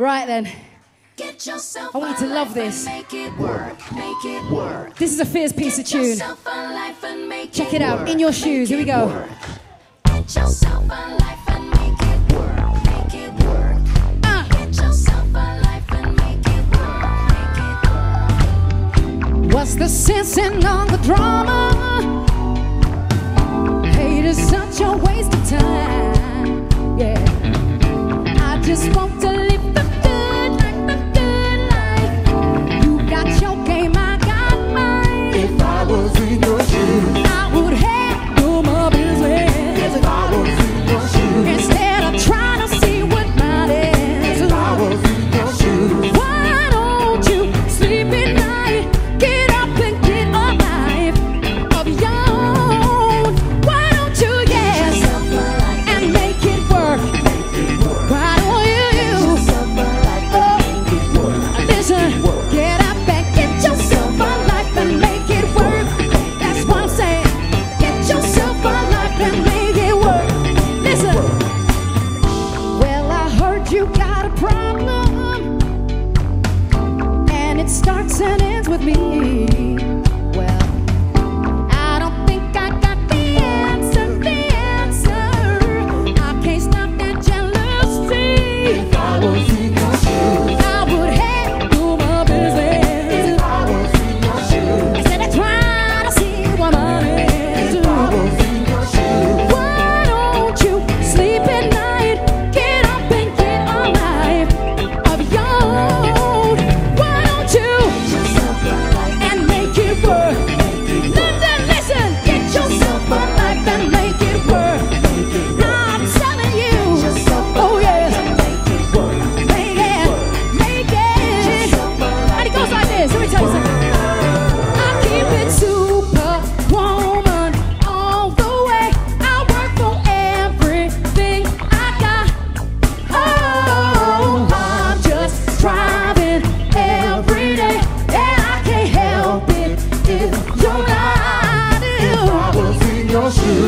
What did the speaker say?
Right then. Get yourself I want you to love this. Make it work, make it work. This is a fierce piece Get of tune. Check it, out. Work, In your shoes. Here we go. What's ah. the sense in all the drama? Haters up chance ends with me. 是。